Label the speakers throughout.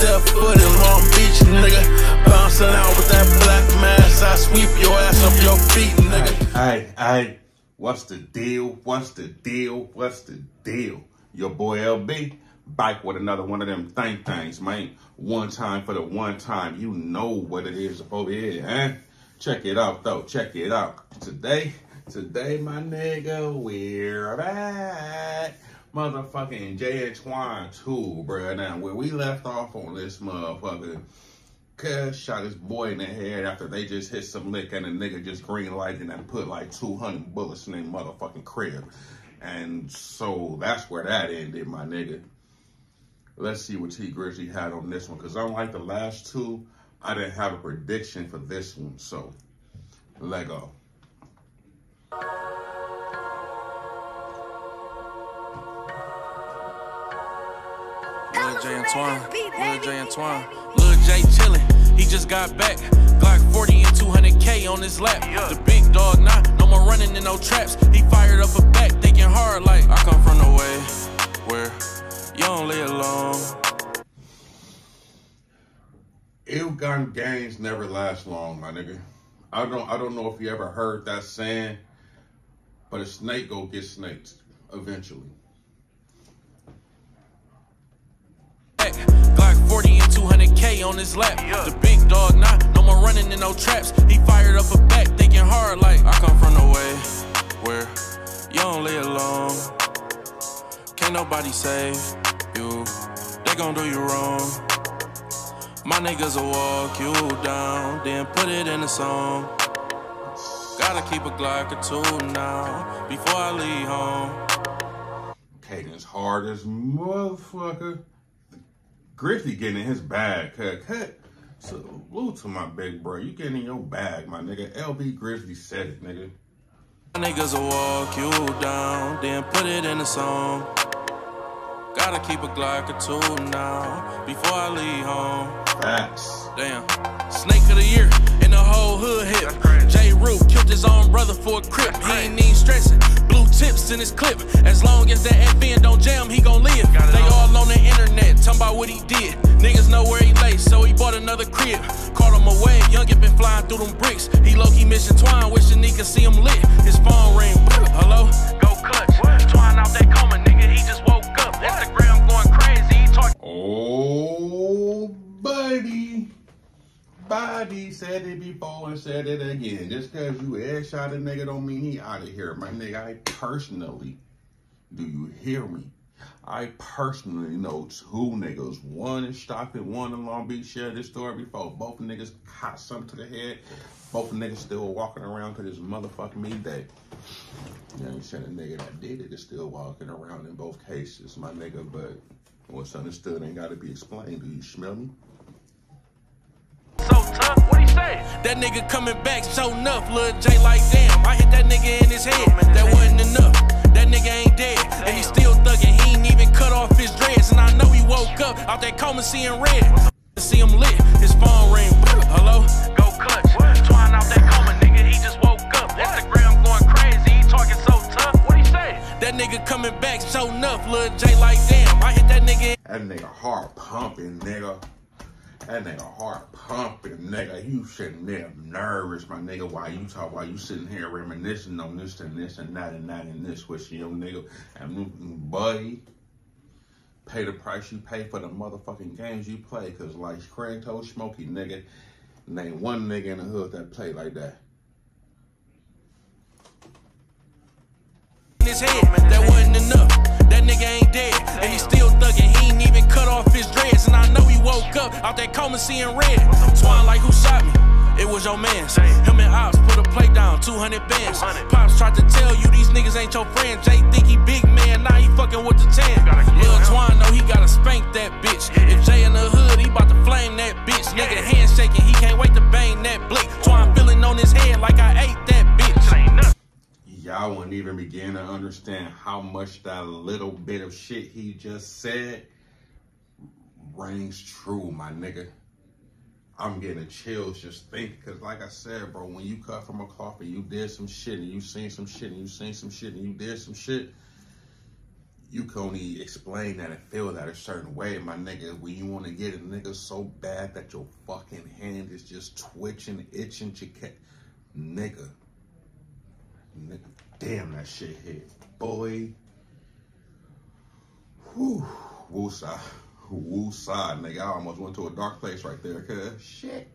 Speaker 1: step foot in Long Beach, nigga. Bouncing out with that black mass, I sweep your ass your feet, nigga.
Speaker 2: Hey, hey, what's the deal? What's the deal? What's the deal? Your boy LB back with another one of them thing things, man. One time for the one time. You know what it is over here, huh? Check it out, though. Check it out. Today, today, my nigga, we're back. Motherfucking Jay and Twan 2, bruh. Now, where we left off on this motherfucker, Cuz shot his boy in the head after they just hit some lick and the nigga just green lighted and put like 200 bullets in their motherfucking crib. And so that's where that ended, my nigga. Let's see what Tee Grizzley had on this one. Because unlike the last two, I didn't have a prediction for this one. So, let
Speaker 3: Lil J Antoine, Lil J Antoine, Lil J chillin', he just got back. Glock 40 and 200K on his lap. The big dog not, no more running in no traps. He fired up a back, thinking hard like I come from the way where you don't live long.
Speaker 2: Ill gun games never last long, my nigga. I don't I don't know if you ever heard that saying, but a snake go get snaked eventually.
Speaker 3: 200K on his lap. The big dog not, no more running in no traps. He fired up a back, thinking hard like I come from the way where you don't live long. Can't nobody save you. They gon' do you wrong. My niggas will walk you down, then put it in a song. Gotta keep a Glock or two now before I leave home.
Speaker 2: Cadence hard as motherfucker. Griffey getting in his bag. Cut, cut. So, salute to my big bro. You getting in your bag, my nigga. LB Grizzly said it, nigga.
Speaker 3: Niggas will walk you down, then put it in a song. Gotta keep a Glock or two now before I leave home.
Speaker 2: Facts.
Speaker 3: Damn. Snake of the year in the whole hood hip. J. Root killed his own brother for a crip. He ain't even stressing. Blue tips in his clip. As long as that FN don't jam, he gon' live. They all on the internet, talking about what he did. Niggas know where he lay, so he bought another crib. Caught him away, youngin' been flying through them bricks. He low key missing Twan, wishing he could see him lit. His phone ring.
Speaker 2: Buddy said it before and said it again. Just because you headshot a nigga don't mean he out of here. My nigga, I personally, do you hear me? I personally know two niggas. One in Stockton, one in Long Beach. Shared this story before. Both niggas caught something to the head. Both niggas still walking around because it's motherfucking me day. You know what I'm saying? Nigga that did it is still walking around in both cases, my nigga. But what's understood ain't got to be explained. Do you smell me?
Speaker 3: That nigga coming back, so enough. Lil J like damn. I hit that nigga in his head. That wasn't enough. That nigga ain't dead. And he still thugging. He ain't even cut off his dreads. And I know he woke up out that coma seeing red. See him lit. His phone ring. Hello? Go clutch. Twan out that coma, nigga. He just woke up. Instagram going crazy. He talking so tough. What he say? That nigga coming back, so enough. Lil J like damn. I hit that nigga.
Speaker 2: That nigga heart pumping, nigga. That nigga heart pumping, nigga. You sitting there nervous, my nigga, Why you talk, Why you sitting here reminiscing on this and this and that and that and this with your nigga. And buddy, pay the price you pay for the motherfucking games you play. Cause like Craig told Smokey, nigga, name one nigga in the hood that play like that.
Speaker 3: his head. That wasn't enough. That nigga ain't dead. And he still cut off his dreads. And I know he woke up out that coma seeing red. Twan like who shot me? It was your mans. Him and Ops put a plate down, 200 bands. Pops tried to tell you these niggas ain't your friends. Jay think he big man, now he fucking with the 10. Lil Twan know he gotta spank that bitch. If Jay in the hood, he bout to flame that bitch. Nigga handshaking, he can't wait to bang that blick. Twan feeling on his head like I ate that bitch.
Speaker 2: Y'all wouldn't even begin to understand how much that little bit of shit he just said rings true, my nigga. I'm getting chills just thinking, cause like I said, bro, when you cut from a and you did some shit and you seen some shit and you seen some shit and you did some shit, you can only explain that and feel that a certain way, my nigga. When you want to get a nigga so bad that your fucking hand is just twitching, itching, can't, nigga. nigga. Damn, that shit hit, boy. Whew, woosah, woosah, nigga. I almost went to a dark place right there, cause shit.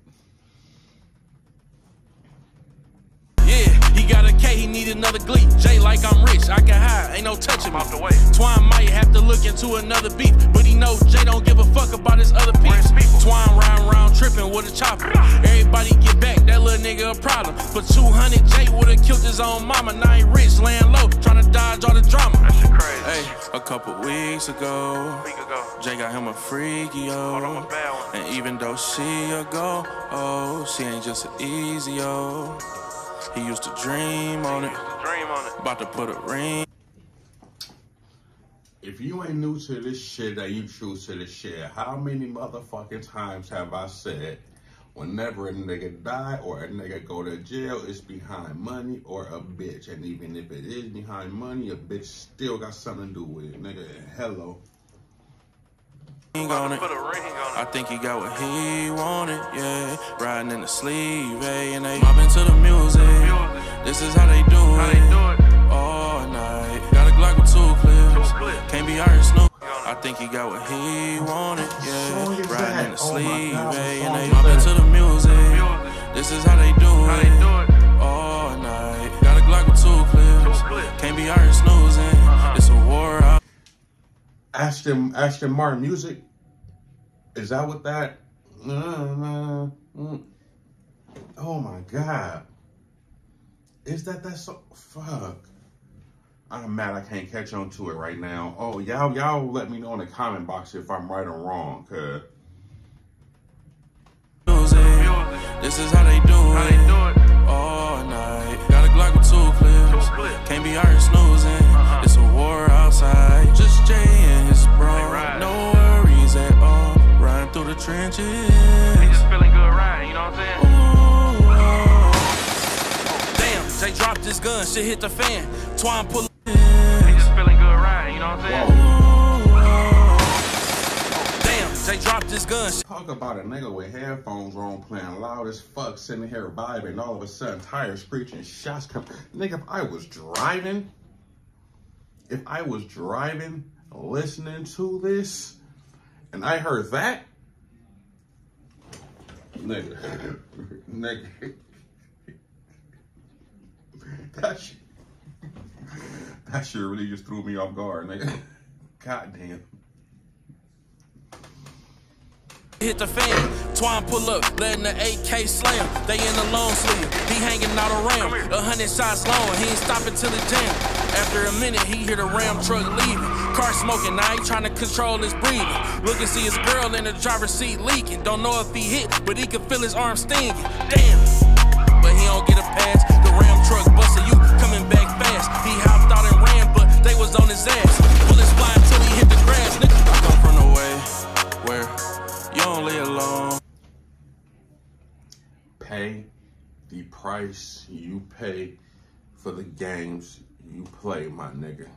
Speaker 3: Another glee. J like I'm rich, I can hide, ain't no touching me.
Speaker 4: Off the way.
Speaker 3: Twan might have to look into another beef, but he know Jay don't give a fuck about his other peeps. Twan round round tripping with a chopper. Everybody get back, that little nigga a problem. But 200 Jay would've killed his own mama. Now he rich, laying low, trying to dodge all the drama.
Speaker 4: That shit crazy.
Speaker 3: Hey, a couple weeks ago,
Speaker 4: week ago.
Speaker 3: Jay got him a freaky
Speaker 4: Hold on,
Speaker 3: yo.
Speaker 4: a bad one.
Speaker 3: And even though she a go, oh, she ain't just an easy yo. He used to dream on it,
Speaker 4: Dream on it.
Speaker 3: about to put a ring.
Speaker 2: If you ain't new to this shit and you true to this shit, how many motherfucking times have I said whenever a nigga die or a nigga go to jail, it's behind money or a bitch. And even if it is behind money, a bitch still got something to do with it. Nigga, hello.
Speaker 3: On it.
Speaker 4: Put a ring on
Speaker 3: I think he got what he wanted, yeah. Riding in the sleeve, eh? And they mobbing to the music. This is how they do it. All night. Got a Glock with two clips. Can't be Iron Snoop. I think he got what he wanted, yeah. Riding in the
Speaker 2: that? Oh my
Speaker 3: sleeve,
Speaker 2: God,
Speaker 3: eh? And they
Speaker 2: song
Speaker 3: mobbing to the music.
Speaker 4: Music.
Speaker 3: This is how they do it. All night. Got a Glock with two clips. Can't be Iron snoozing.
Speaker 2: Ashton Ashton Martin music. Is that what that? Uh, mm. Oh my god. Is that that so fuck? I'm mad I can't catch on to it right now. Oh y'all y'all let me know in the comment box if I'm right or wrong, cause
Speaker 3: music.
Speaker 4: Music.
Speaker 3: This is how they do
Speaker 4: How they
Speaker 3: it.
Speaker 4: do it?
Speaker 3: All night. Got a Glock with two clips.
Speaker 4: Two clips.
Speaker 3: Can't be Iron snoozing.
Speaker 4: Uh-huh.
Speaker 3: It's a war outside. Just Jay trenches.
Speaker 4: He just feeling good riding, you know what I'm saying?
Speaker 3: Ooh. Damn, Jay dropped his gun. Shit hit the fan. Twan pull.
Speaker 4: He just feeling good riding, you know what I'm saying?
Speaker 3: Damn, Jay dropped his gun.
Speaker 2: talk about a nigga with headphones on playing loud as fuck, sitting here vibing, all of a sudden tires screeching, shots come. Nigga, if I was driving, if I was driving, listening to this, and I heard that, nigga, nigga, that shit, that shit really just threw me off guard, nigga. Goddamn.
Speaker 3: Hit the fan, Twan pull up, letting the AK slam. They in the long sleeve, he hanging out around. A hundred shots long, he ain't stopping till it jam. After a minute, he hear the ram truck leaving. Car smoking, now he trying to control his breathing. Look and see his girl in the driver's seat leaking. Don't know if he hit, but he can feel his arm stinging. Damn, but he don't get a pass. The ram truck busting you, coming back fast. He hopped out and ran, but they was on his ass. Bullets flying till he hit the grass. Nigga, I come from the way where you don't live alone.
Speaker 2: pay the price you pay for the games you play, my nigga.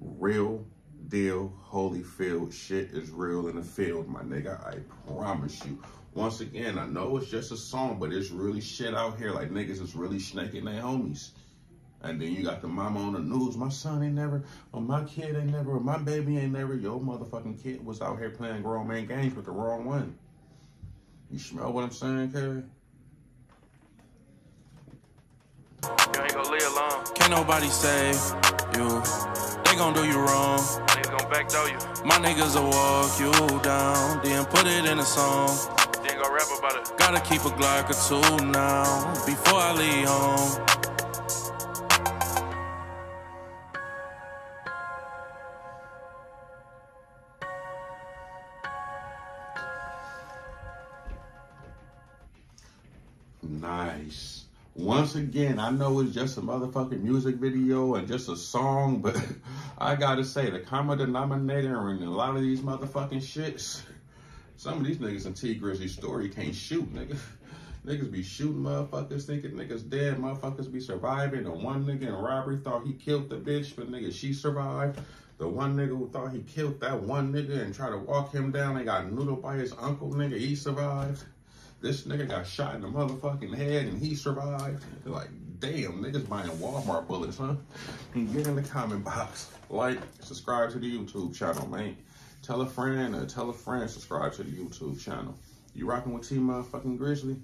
Speaker 2: Real deal, Holyfield shit is real in the field, my nigga. I promise you. Once again, I know it's just a song, but it's really shit out here. Like niggas is really snaking their homies. And then you got the mama on the news. My son ain't never, or my kid ain't never, or my baby ain't never. Your motherfucking kid was out here playing grown man games with the wrong one. You smell what I'm saying, cuz?
Speaker 4: You ain't gonna live long.
Speaker 3: Can't nobody save you. They gon' do you wrong.
Speaker 4: Niggas gonna backdoor you.
Speaker 3: My niggas will walk you down, then put it in a song.
Speaker 4: Then go rap about it.
Speaker 3: Gotta keep a Glock or two now before I leave home.
Speaker 2: Once again, I know it's just a motherfucking music video and just a song, but I gotta say, the common denominator in a lot of these motherfucking shits, some of these niggas in Tee Grizzley story can't shoot, nigga. Niggas be shooting motherfuckers, thinking niggas dead. Motherfuckers be surviving. The one nigga in robbery thought he killed the bitch, but nigga, she survived. The one nigga who thought he killed that one nigga and tried to walk him down and got noodled by his uncle, nigga, he survived. This nigga got shot in the motherfucking head and he survived. Like, damn, niggas buying Walmart bullets, huh? And Get in the comment box. Like, subscribe to the YouTube channel, man. Tell a friend or tell a friend subscribe to the YouTube channel. You rocking with Tee motherfucking Grizzley?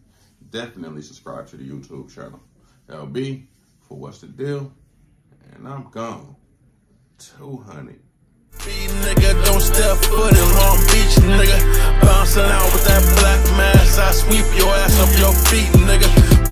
Speaker 2: Definitely subscribe to the YouTube channel. LB for What's the Deal? And I'm gone. 200.
Speaker 1: Beat nigga, don't step foot in Long Beach, nigga. Bouncing out with that black mass, I sweep your ass off your feet, nigga.